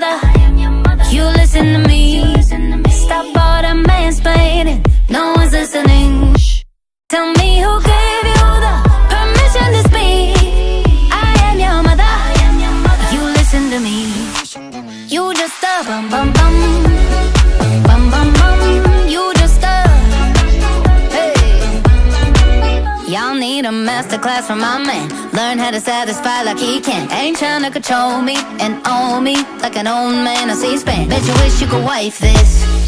mother. You listen to me. Stop all the mansplaining. No one's listening. Tell me who gave you the permission to speak. I am your mother. You listen to me. You just a bum bum. Bum Y'all need a masterclass from my man. Learn how to satisfy like he can. Ain't trying to control me and own me like an old man on C-SPAN. Bet you wish you could wife this.